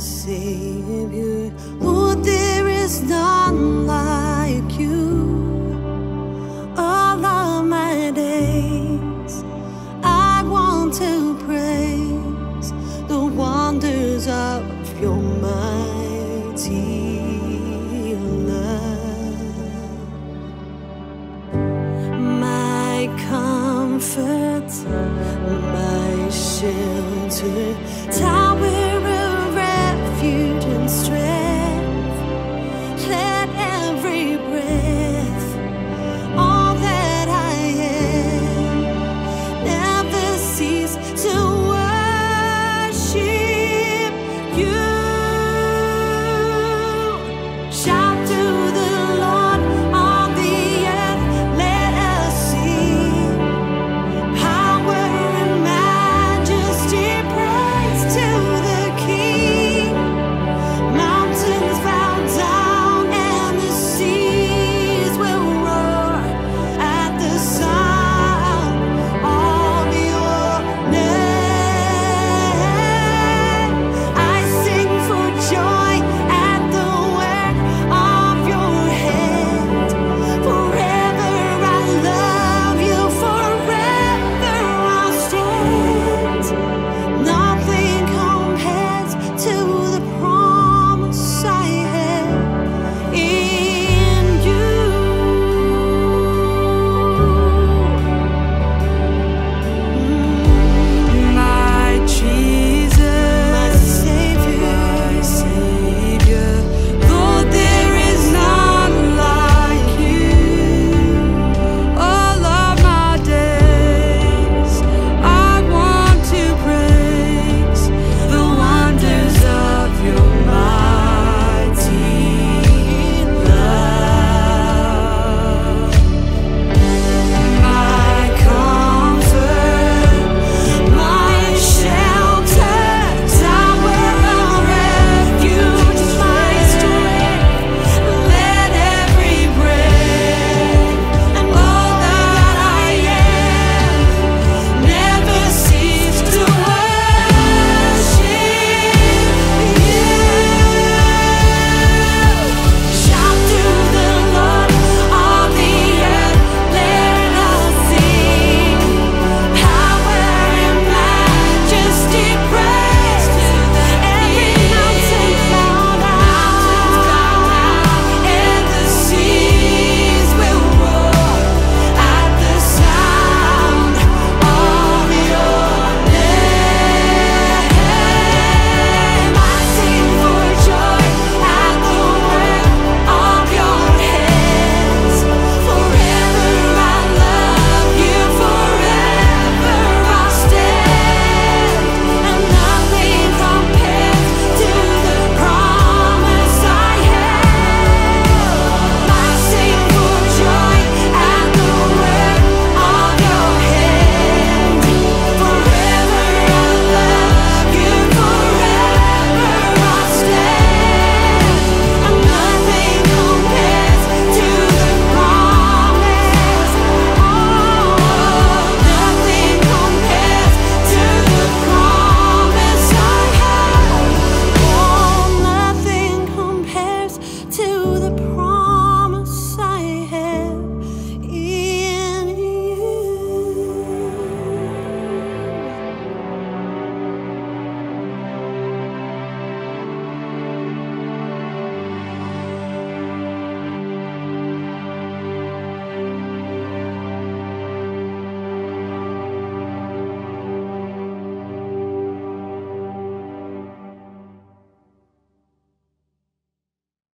Savior. Lord, there is none like you. All of my days, I want to praise the wonders of your mighty love. My comfort, my shelter.